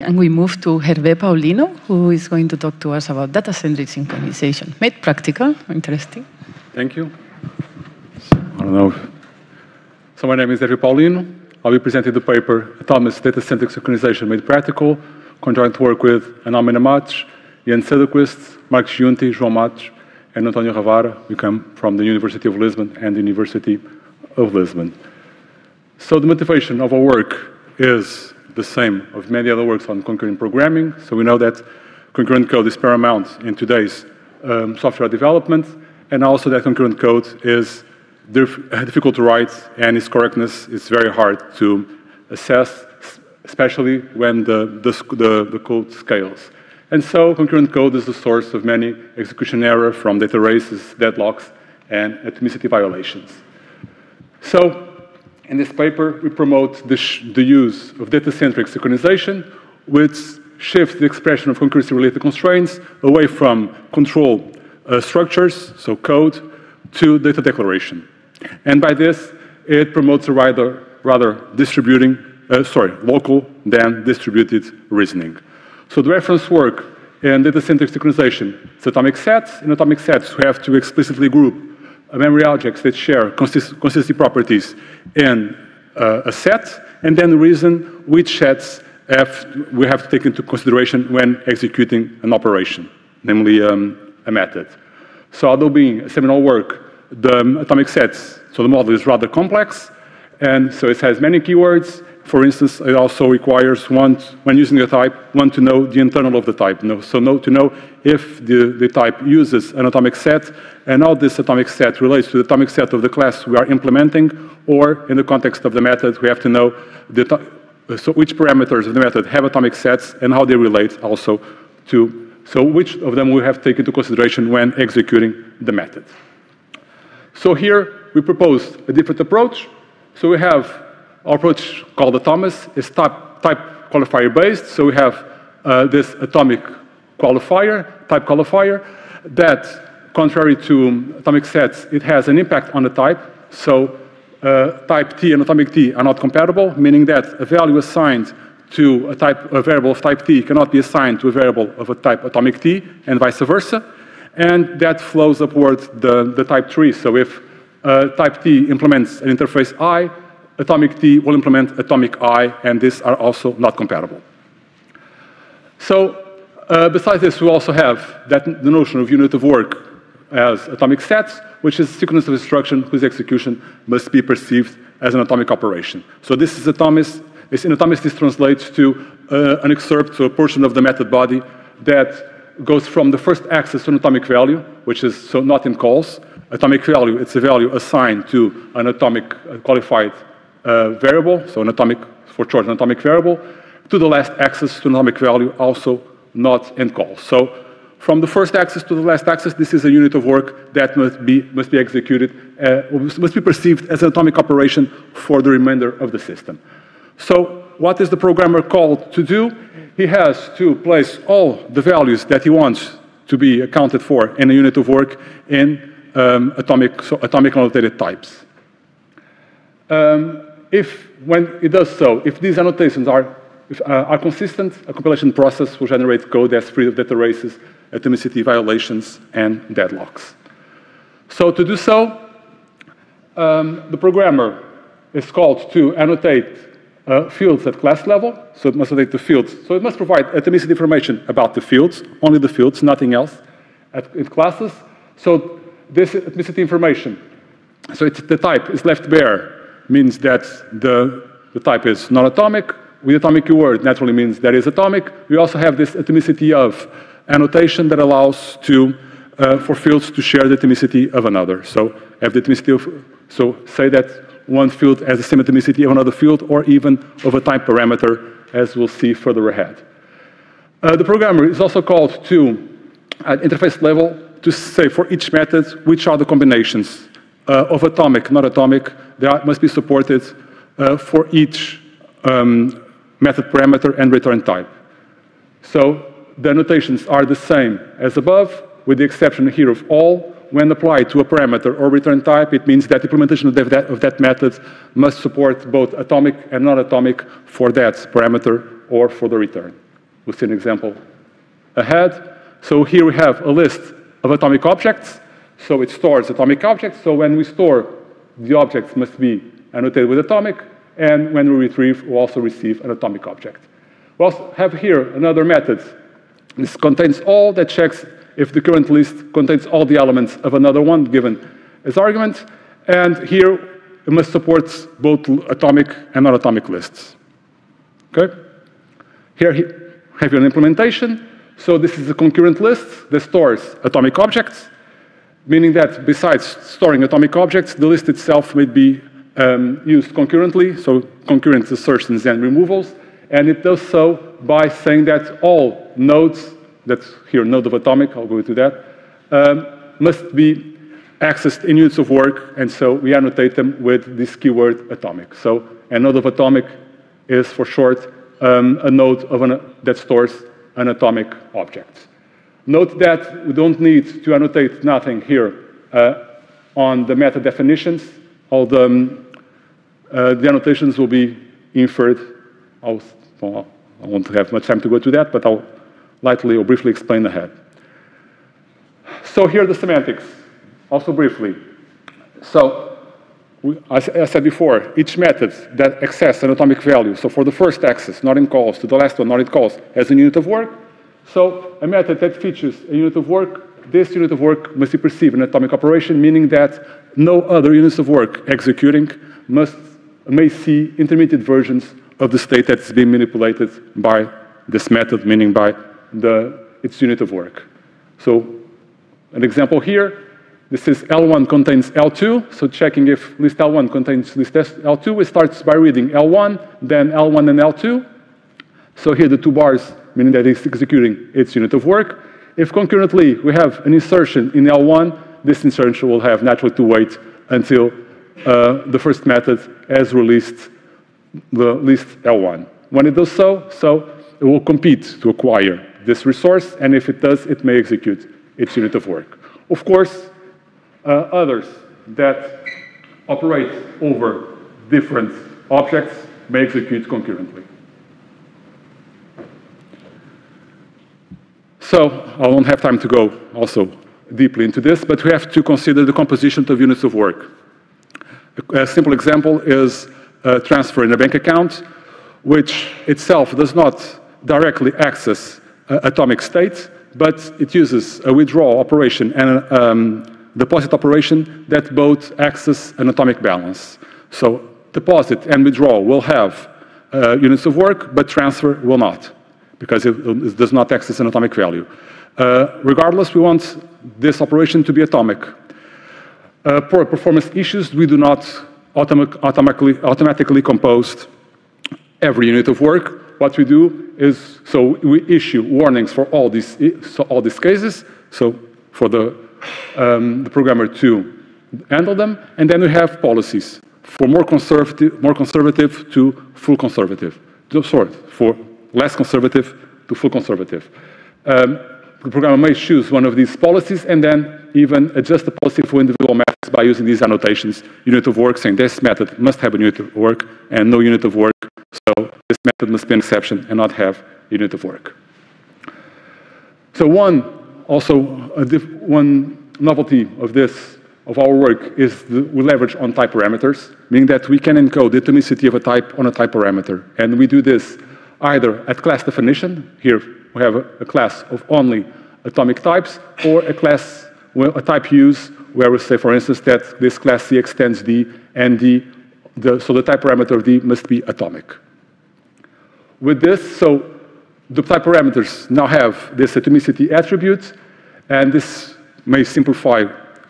And we move to Hervé Paulino, who is going to talk to us about data-centric synchronization. Made practical, interesting. Thank you. I don't know. So my name is Hervé Paulino. I'll be presenting the paper, AtomiS Data-Centric Synchronization Made Practical, conjoint work with Ana Almeida Matos, Jan Cederquist, Marcos Giunti, João Matos, and Antonio Ravara. We come from the University of Lisbon and the University of Lisbon. So the motivation of our work is the same of many other works on concurrent programming. So we know that concurrent code is paramount in today's um, software development, and also that concurrent code is difficult to write, and its correctness is very hard to assess, especially when the, the, the, the code scales. And so concurrent code is the source of many execution error from data races, deadlocks, and atomicity violations. So in this paper, we promote the, the use of data-centric synchronization, which shifts the expression of concurrency-related constraints away from control uh, structures, so code, to data declaration. And by this, it promotes a rather, rather distributing, uh, sorry, local than distributed reasoning. So the reference work in data-centric synchronization is atomic sets. In atomic sets, we have to explicitly group memory objects that share consist consistency properties in uh, a set, and then reason which sets have, we have to take into consideration when executing an operation, namely um, a method. So although being a seminal work, the atomic sets, so the model is rather complex, and so it has many keywords, for instance, it also requires one, when using a type, one to know the internal of the type. So know, to know if the, the type uses an atomic set and how this atomic set relates to the atomic set of the class we are implementing, or in the context of the method, we have to know the, so which parameters of the method have atomic sets and how they relate also to, so which of them we have to take into consideration when executing the method. So here we propose a different approach. So we have our approach called AtomiS is type, type qualifier based. So we have uh, this atomic qualifier, type qualifier, that contrary to atomic sets, it has an impact on the type. So uh, type T and atomic T are not compatible, meaning that a value assigned to a, type, a variable of type T cannot be assigned to a variable of a type atomic T, and vice versa. And that flows upwards the, the type tree. So if uh, type T implements an interface I, atomic T will implement atomic I, and these are also not compatible. So uh, besides this, we also have that, the notion of unit of work as atomic sets, which is a sequence of instruction whose execution must be perceived as an atomic operation. So this is atomic. This in atomic, this translates to uh, an excerpt, to a portion of the method body that goes from the first access to an atomic value, which is so not in calls. Atomic value, it's a value assigned to an atomic uh, qualified uh, variable, so an atomic, for short, an atomic variable, to the last access to an atomic value, also not in call. So from the first access to the last access, this is a unit of work that must be, must be executed, uh, must be perceived as an atomic operation for the remainder of the system. So what is the programmer called to do? He has to place all the values that he wants to be accounted for in a unit of work in um, atomic, so atomic annotated types. Um, if, when it does so, if these annotations are, if, uh, are consistent, a compilation process will generate code that's free of data races, atomicity violations, and deadlocks. So to do so, um, the programmer is called to annotate uh, fields at class level. So it must annotate the fields. So it must provide atomicity information about the fields, only the fields, nothing else, at, in classes. So this atomicity information, so it's the type is left bare means that the, the type is non-atomic. With atomic keyword naturally means that is atomic. We also have this atomicity of annotation that allows to, uh, for fields to share the atomicity of another. So have the atomicity of, so say that one field has the same atomicity of another field or even of a type parameter as we'll see further ahead. Uh, the programmer is also called to, at interface level, to say for each method which are the combinations of atomic, not atomic, that must be supported uh, for each um, method parameter and return type. So the notations are the same as above, with the exception here of all. When applied to a parameter or return type, it means that implementation of that, of that method must support both atomic and non-atomic for that parameter or for the return. We'll see an example ahead. So here we have a list of atomic objects. So it stores atomic objects. So when we store, the objects must be annotated with atomic. And when we retrieve, we also receive an atomic object. We also have here another method. This contains all that checks if the current list contains all the elements of another one given as argument. And here it must support both atomic and non-atomic lists. Okay? Here have you an implementation. So this is a concurrent list that stores atomic objects, meaning that besides storing atomic objects, the list itself may be um, used concurrently, so concurrent assertions and removals, and it does so by saying that all nodes, that's here node of atomic, I'll go into that, um, must be accessed in units of work, and so we annotate them with this keyword atomic. So a node of atomic is for short um, a node of an, that stores an atomic object. Note that we don't need to annotate nothing here uh, on the meta definitions. All the, um, uh, the annotations will be inferred. I'll, well, I won't have much time to go to that, but I'll lightly or briefly explain ahead. So here are the semantics, also briefly. So as I said before, each method that access an atomic value, so for the first access, not in calls, to the last one, not in calls, has a unit of work. So a method that features a unit of work, this unit of work must be perceived an atomic operation, meaning that no other units of work executing must, may see intermediate versions of the state that's being manipulated by this method, meaning by the, its unit of work. So an example here, this is L1 contains L2, so checking if list L1 contains list L2, it starts by reading L1, then L1 and L2. So here the two bars, meaning that it's executing its unit of work. If concurrently we have an insertion in L1, this insertion will have naturally to wait until uh, the first method has released the list L1. When it does so, so it will compete to acquire this resource, and if it does, it may execute its unit of work. Of course, uh, others that operate over different objects may execute concurrently. So I won't have time to go also deeply into this, but we have to consider the composition of units of work. A simple example is a transfer in a bank account, which itself does not directly access atomic states, but it uses a withdrawal operation and um, deposit operation that both access an atomic balance. So deposit and withdrawal will have uh, units of work, but transfer will not, because it, it does not access an atomic value. Uh, regardless, we want this operation to be atomic. Uh, for performance issues, we do not automatic, automatically, automatically compose every unit of work. What we do is, so we issue warnings for all these, so all these cases. So for the um, the programmer to handle them, and then we have policies for more conservative, more conservative to full conservative. Sorry, for less conservative to full conservative. Um, the programmer may choose one of these policies and then even adjust the policy for individual methods by using these annotations. Unit of work saying this method must have a unit of work and no unit of work, so this method must be an exception and not have unit of work. So one also, one novelty of this, of our work, is the, we leverage on type parameters, meaning that we can encode the atomicity of a type on a type parameter. And we do this either at class definition, here we have a, class of only atomic types, or a class, a type use, where we say, for instance, that this class C extends D, and D, the, so the type parameter of D must be atomic. With this, so the type parameters now have this atomicity attribute, and this may simplify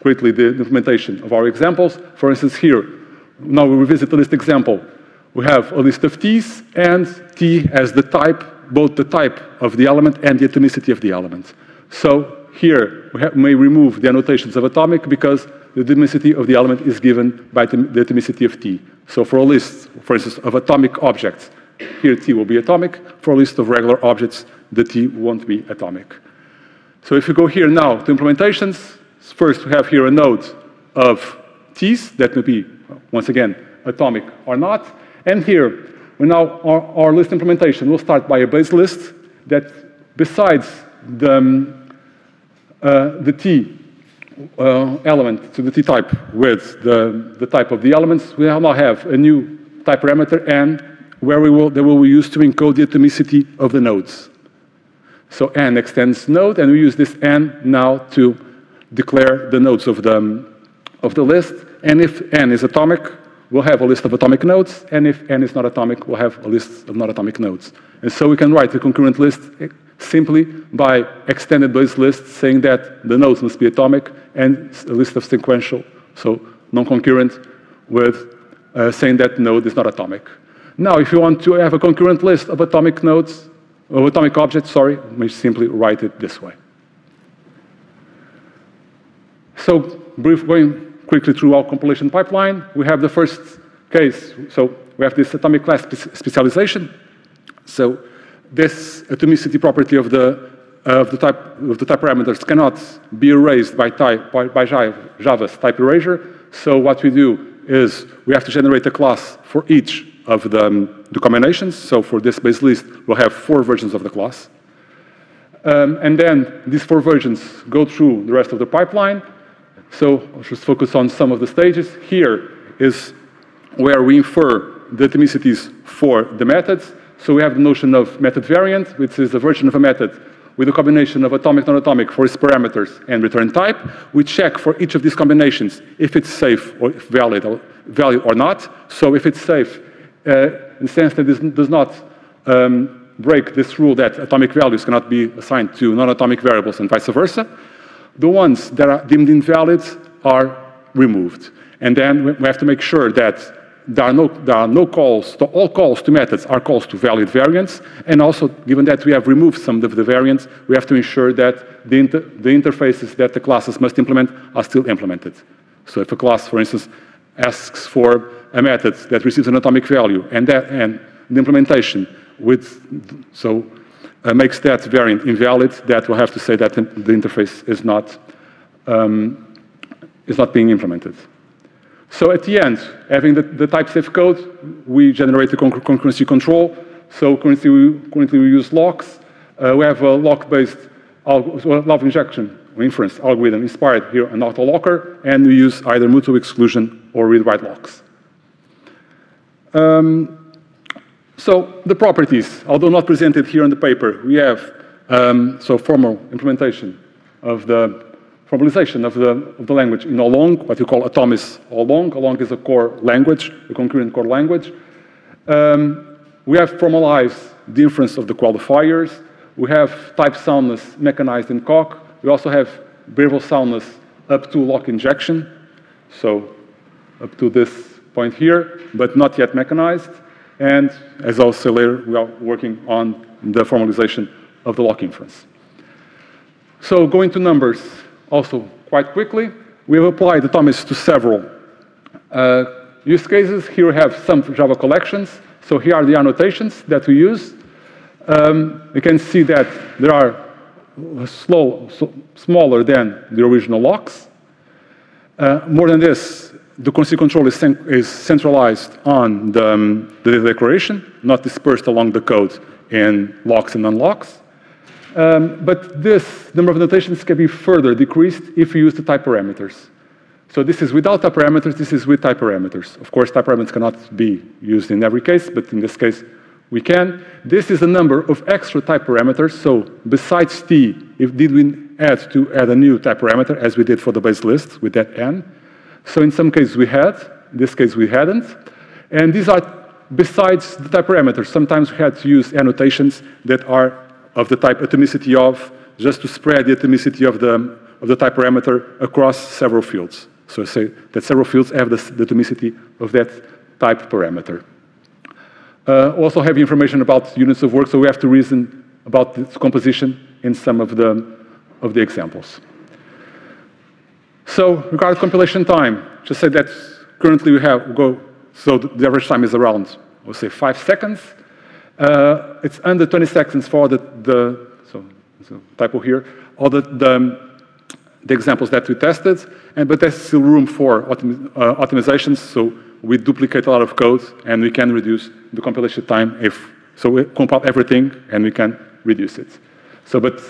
greatly the implementation of our examples. For instance, here, now we revisit the list example. We have a list of t's, and t as the type, both the type of the element and the atomicity of the element. So here, we may remove the annotations of atomic because the atomicity of the element is given by the atomicity of t. So for a list, for instance, of atomic objects, here T will be atomic. For a list of regular objects, the T won't be atomic. So if we go here now to implementations, first we have here a node of T's that may be, once again, atomic or not. And here, we now our, our list implementation will start by a base list that besides the, um, uh, the T uh, element to the T type with the, the type of the elements, we now have a new type parameter n where we will, that will be used to encode the atomicity of the nodes. So n extends node, and we use this n now to declare the nodes of the, of the list. And if n is atomic, we'll have a list of atomic nodes, and if n is not atomic, we'll have a list of non-atomic nodes. And so we can write the concurrent list simply by extended base list, saying that the nodes must be atomic and a list of sequential, so non-concurrent, with uh, saying that node is not atomic. Now, if you want to have a concurrent list of atomic nodes, of atomic objects, sorry, we simply write it this way. So, brief, going quickly through our compilation pipeline, we have the first case. So, we have this atomic class spe specialization. So, this atomicity property of the, of the, type, of the type parameters cannot be erased by, type, by, by Java's type erasure. So what we do is we have to generate a class for each of the, um, the combinations. So for this base list, we'll have four versions of the class. Um, and then these four versions go through the rest of the pipeline. So I'll just focus on some of the stages. Here is where we infer the atomicities for the methods. So we have the notion of method variant, which is a version of a method with a combination of atomic, non-atomic for its parameters and return type. We check for each of these combinations if it's safe or valid or, or not. So if it's safe, uh, in the sense that this does not um, break this rule that atomic values cannot be assigned to non-atomic variables and vice versa, the ones that are deemed invalid are removed. And then we have to make sure that there are, no, there are no calls, to, all calls to methods are calls to valid variants, and also, given that we have removed some of the variants, we have to ensure that the, inter, the interfaces that the classes must implement are still implemented. So if a class, for instance, asks for a method that receives an atomic value, and, that, and the implementation with, so uh, makes that variant invalid, that will have to say that the interface is not, um, is not being implemented. So at the end, having the, the type safe code, we generate the concurrency control. So currently we, currently we use locks. Uh, we have a lock-based lock injection inference algorithm inspired here on AutoLocker, and we use either mutual exclusion or read-write locks. Um, so the properties, although not presented here in the paper, we have um, so formal implementation of the formalization of the, of the language in Olong, what you call Atomis Olong. Olong is a core language, a concurrent core language. Um, we have formalized the inference of the qualifiers. We have type soundness mechanized in Coq. We also have behavioral soundness up to lock injection, so up to this point here, but not yet mechanized. And as I'll say later, we are working on the formalization of the lock inference. So going to numbers, also quite quickly. We have applied Atomis to several uh, use cases. Here we have some Java collections. So here are the annotations that we use. Um, you can see that there are slow, so smaller than the original locks. Uh, more than this, the concurrency control is, is centralized on the, um, the declaration, not dispersed along the code in locks and unlocks. Um, but this number of annotations can be further decreased if you use the type parameters. So this is without type parameters, this is with type parameters. Of course, type parameters cannot be used in every case, but in this case, we can. This is the number of extra type parameters. So besides t, if did we add to add a new type parameter, as we did for the base list with that n. So in some cases we had, in this case we hadn't. And these are besides the type parameters. Sometimes we had to use annotations that are of the type atomicity of, just to spread the atomicity of the, of the type parameter across several fields. So say that several fields have the, the atomicity of that type parameter. Uh, also have information about units of work, so we have to reason about its composition in some of the, of the examples. So regarding compilation time, just say that currently we have go, so the average time is around, we'll say five seconds. Uh, it's under 20 seconds for the, the so, so typo here, all the, the, the, examples that we tested, and, but there's still room for optim, uh, optimizations, so we duplicate a lot of code, and we can reduce the compilation time if, so we compile everything, and we can reduce it. So, but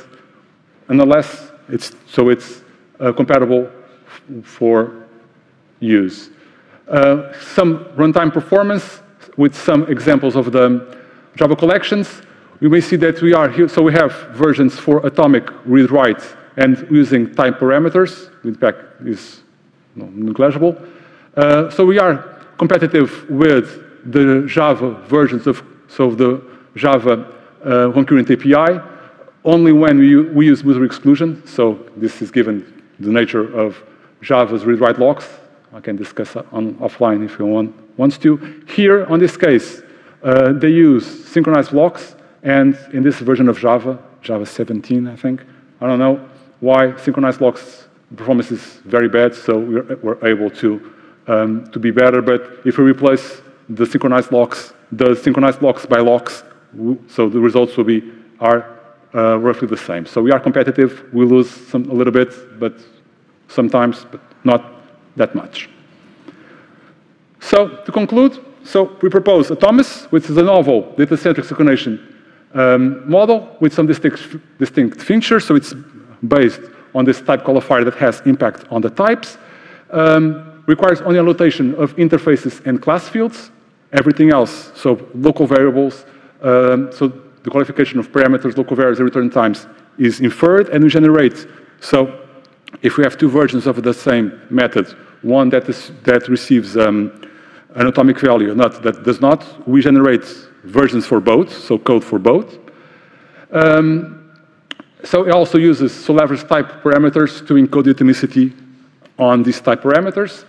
nonetheless, it's, so it's uh, compatible for use. Uh, some runtime performance with some examples of the Java collections. You may see that we are here, so we have versions for atomic read-write and using type parameters, in fact is negligible. Uh, so we are competitive with the Java versions of, so the Java uh, concurrent API, only when we, we use user exclusion. So this is given the nature of Java's read-write locks. I can discuss on offline if you want wants to. Here, on this case, uh, they use synchronized locks, and in this version of Java, Java 17, I think, I don't know why synchronized locks performance is very bad, so we're, we're able to, um, to be better. But if we replace the synchronized locks, the synchronized locks by locks, so the results will be are uh, roughly the same. So we are competitive. We lose some, a little bit, but sometimes, but not that much. So to conclude, so we propose Atomis, which is a novel data-centric synchronization um, model with some distinct, distinct features. So it's based on this type qualifier that has impact on the types. Um, requires only annotation of interfaces and class fields. Everything else, so local variables, um, so the qualification of parameters, local variables, and return times is inferred, and we generate. So if we have two versions of the same method, one that, is, that receives um, an atomic value, not that does not. We generate versions for both, so code for both. Um, so it also uses Solevers type parameters to encode atomicity on these type parameters.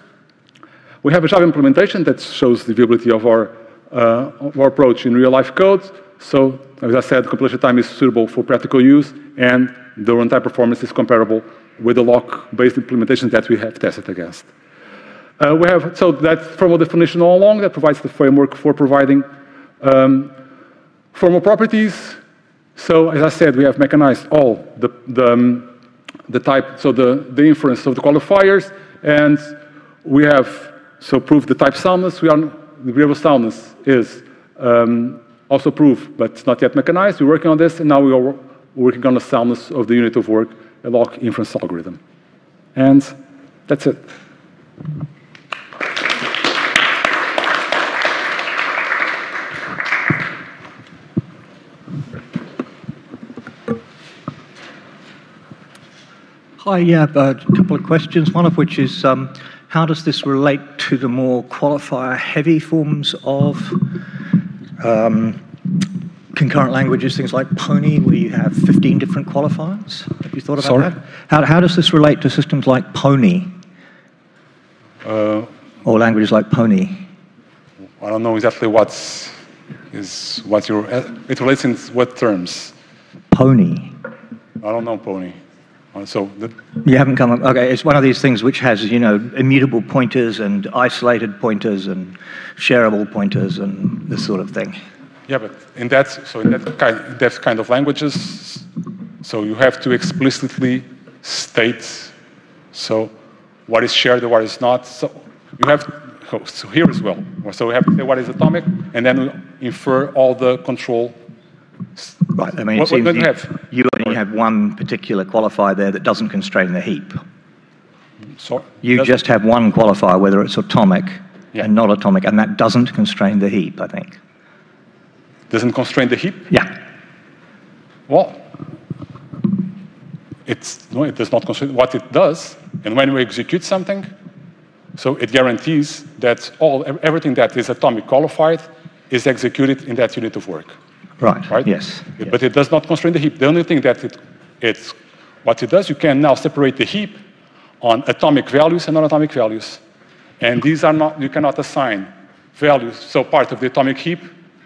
We have a Java implementation that shows the viability of our, uh, of our approach in real-life code. So, as I said, compilation time is suitable for practical use, and the runtime performance is comparable with the lock-based implementations that we have tested against. Uh, we have, so that formal definition all along that provides the framework for providing um, formal properties. So as I said, we have mechanized all the, the, um, the type, so the, the inference of the qualifiers, and we have so proved the type soundness. We are, the of soundness is um, also proved, but it's not yet mechanized. We're working on this, and now we are working on the soundness of the unit of work, a lock inference algorithm. And that's it. Hi, yeah, a couple of questions. One of which is um, how does this relate to the more qualifier-heavy forms of um, concurrent languages, things like Pony, where you have 15 different qualifiers? Have you thought about Sorry? that? How, how does this relate to systems like Pony? Uh, or languages like Pony? I don't know exactly what's is what your it relates in what terms. Pony. I don't know Pony. Uh, so the, You haven't come up, okay, it's one of these things which has, you know, immutable pointers and isolated pointers and shareable pointers and this sort of thing. Yeah, but in that so in that kind that kind of languages, so you have to explicitly state so what is shared and what is not. So you have so here as well. So we have to say what is atomic, and then infer all the control Right, I mean, What- what do you have? you only have one particular qualifier there that doesn't constrain the heap. So You just have one qualifier, whether it's atomic Yeah. and not atomic, and that doesn't constrain the heap, I think. Doesn't constrain the heap. Yeah, Well, it's, no, it does not constrain what it does. And when we execute something, so it guarantees that all everything that is atomic qualified is executed in that unit of work. right, Right? yes. But it does not constrain the heap. The only thing that it, it's, what it does, you can now separate the heap on atomic values and non-atomic values. And these are not, you cannot assign values, so part of the atomic heap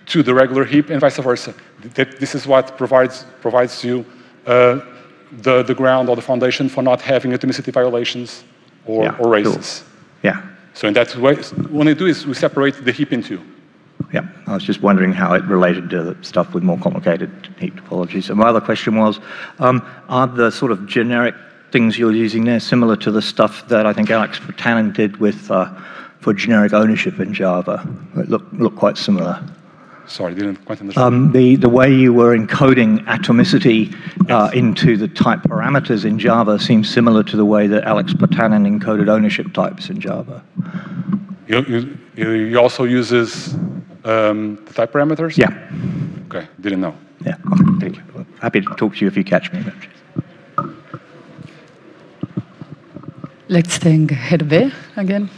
to the regular heap and vice versa. Th- This is what provides, provides you uh, the, the ground or the foundation for not having atomicity violations or, Yeah, or cool. races. Yeah, So in that way, what we do is we separate the heap in two. yeah. I was just wondering how it related to the stuff with more complicated heap topologies. And my other question was, um, are the sort of generic things you're using there similar to the stuff that I think Alex Potanin did with, uh, for generic ownership in Java? It looked, looked quite similar. Sorry, didn't quite understand. Um, the, the way you were encoding atomicity uh, into the type parameters in Java seems similar to the way that Alex Potanin encoded ownership types in Java. You, you, you- he also uses um, the type parameters? Yeah, Okay, didn't know. yeah. Thank you. Happy to talk to you if you catch me. Let's thank Hervé again.